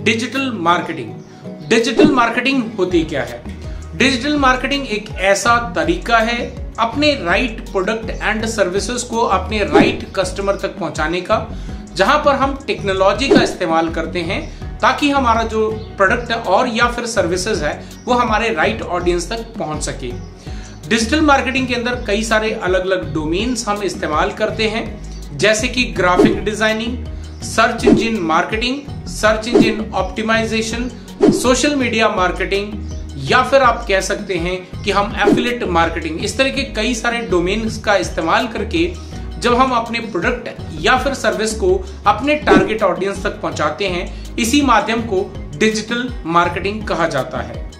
Digital marketing. Digital marketing होती क्या है? डिजिटल मार्केटिंग एक ऐसा तरीका है अपने राइट प्रोडक्ट एंड सर्विसेज़ को अपने राइट कस्टमर तक पहुँचाने का, जहाँ पर हम टेक्नोलॉजी का इस्तेमाल करते हैं ताकि हमारा जो प्रोडक्ट और या फिर सर्विसेज़ है, वो हमारे राइट ऑडियंस तक पहुँच सके। डिजिटल मार्केटिंग के अंदर कई सारे अलग अलग डोमेन्स हम इस्तेमाल करते हैं, जैसे कि graphic designing search engine marketing search engine optimisation, social media marketing, या फिर आप कह सकते हैं कि हम एफिलेट मार्केटिंग। इस तरह के कई सारे डोमेन्स का इस्तेमाल करके जब हम अपने प्रोडक्ट या फिर सर्विस को अपने टारगेट ऑडियंस तक पहुंचाते हैं, इसी माध्यम को डिजिटल मार्केटिंग कहा जाता है।